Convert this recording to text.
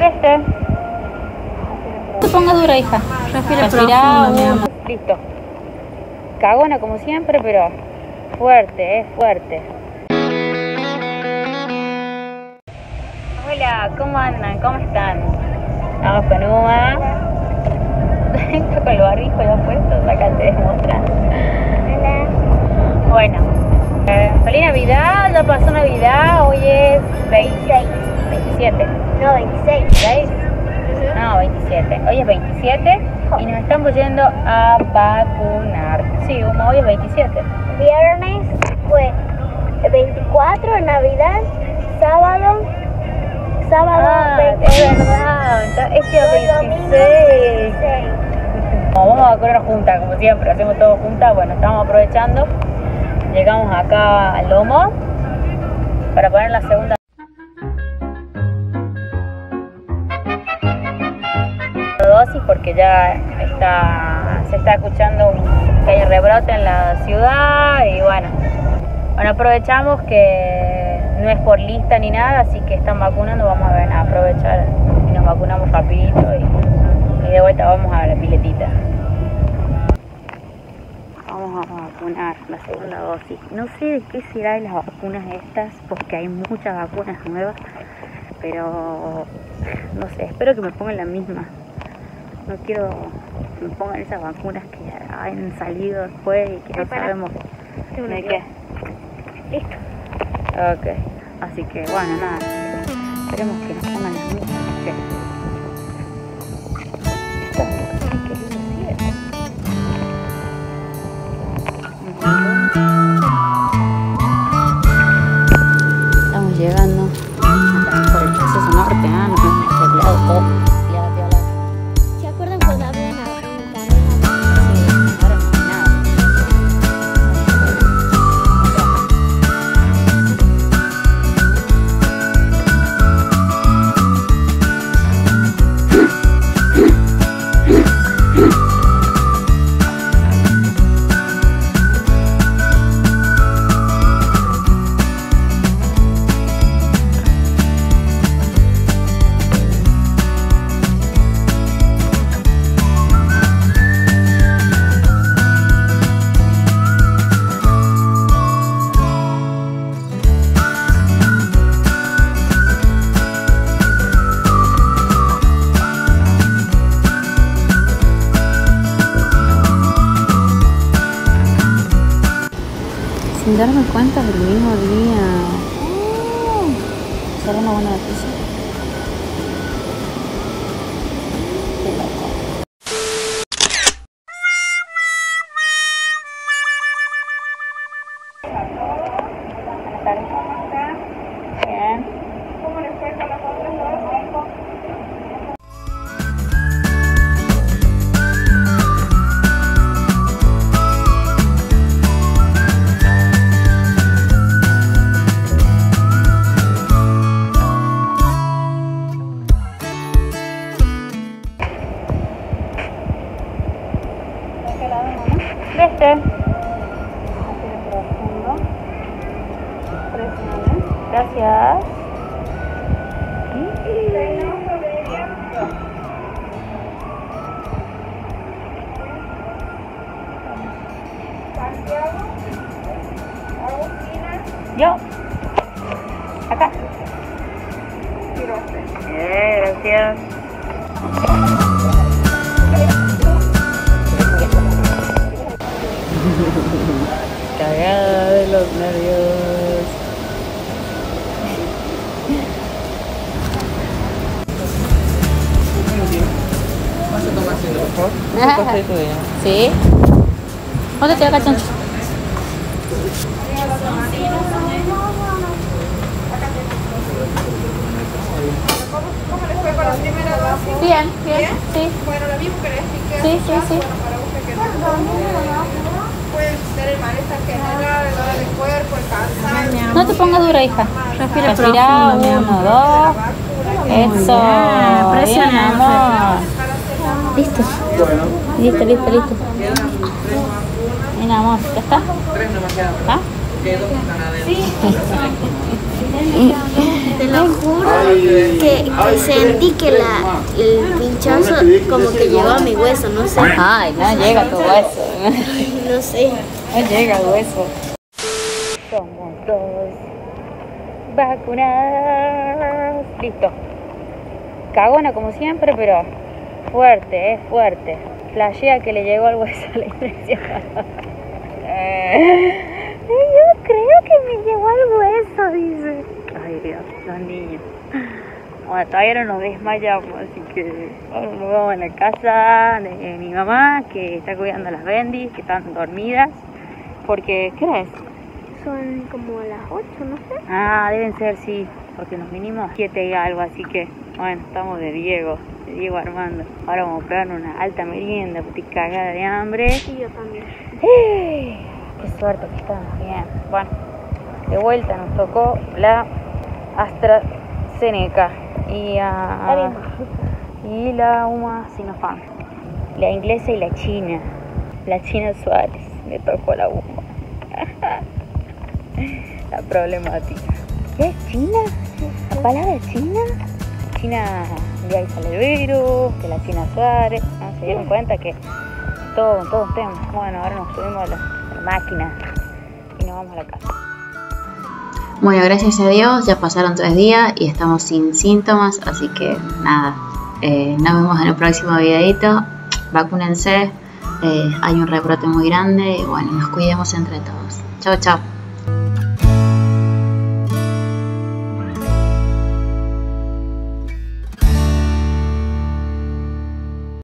Este. No te ponga dura, hija. Respira Respira, profundo. Listo. Cagona como siempre, pero fuerte, eh, fuerte. Hola, ¿cómo andan? ¿Cómo están? Estamos con Uma. Está con el barbijo ya puesto, sácate de mostrar. Bueno, eh, feliz Navidad, ya pasó Navidad, hoy es 26, 27. Hoy es 27 y nos estamos yendo a vacunar. Sí, Uma, hoy es 27. Viernes fue 24, Navidad, sábado, sábado Ah, 26. es verdad. Este es domingo 26. 26. Como vamos a vacunar juntas, como siempre, hacemos todo juntas. Bueno, estamos aprovechando. Llegamos acá al lomo para poner la segunda porque ya está se está escuchando que hay rebrote en la ciudad y bueno. Bueno aprovechamos que no es por lista ni nada así que están vacunando vamos a, aprovechar y nos vacunamos rapidito y, y de vuelta vamos a la piletita. Vamos a vacunar la segunda dosis. No sé de qué será de las vacunas estas porque hay muchas vacunas nuevas pero no sé espero que me pongan la misma no quiero que me pongan esas vacunas que han salido después y que no Prepara. sabemos Sí, de qué. Listo. Ok, así que bueno, nada. Esperemos que nos pongan las mismas. ay, qué lindo cielo. Darme cuenta del mismo día. ¿Será una buena noticia? Presione. Gracias. Yo. Acá. Bien, gracias. ¿Sí? ¿Dónde te dosis? Bien, bien. Sí, Bueno, lo mismo que les expliqué. Sí, sí, sí. Bueno, para usted que no. Puede ser el malestar general, el dolor del cuerpo, el cansancio. no te pongas dura, hija. Respira Respira, profundo, uno, dos. Eso. bien, presiona, Bien, amor. Listo. Bueno, Listo, listo, listo. quedan tres vacunas. Bien, amor. ¿Ya está? Tres nomás quedan. ¿Ah? Dos adentro. Te lo juro que, que sentí que la, el pinchazo como que llegó a mi hueso, no sé. Ay, no llega tu hueso. No sé. No llega al hueso. Somos todos vacunados. Listo. Cagona como siempre, pero fuerte, es fuerte. Flashea que le llegó al hueso la inyección. Yo creo que me llegó al hueso, dice. Ay Dios, los niños. Bueno, todavía no nos desmayamos, así que ahora nos vamos a la casa de mi mamá, que está cuidando a las bendis, que están dormidas. Porque, ¿qué hora es? Son como las 8, no sé. Ah, deben ser, sí, porque nos vinimos 7 y algo, así que, bueno, estamos de Diego, de Diego Armando. Ahora vamos a pegar una alta merienda, porque cagada de hambre. Y yo también. ¡Eh! Qué suerte que estamos bien. Bueno, de vuelta nos tocó la AstraZeneca y, ah, y la UMA Sinopharm. La inglesa y la china. La china Suárez. Me tocó la UMA. la problemática. ¿Qué es China? ¿La palabra china? China de ahí sale el virus, que la China Suárez. ¿no? Se dieron cuenta que todo, todo un tema. Bueno, ahora nos subimos a la, a la máquina y nos vamos a la casa. Bueno, gracias a Dios, ya pasaron tres días y estamos sin síntomas, así que nada, eh, nos vemos en el próximo videito. Vacúnense, eh, hay un rebrote muy grande y bueno, nos cuidemos entre todos. Chao, chao.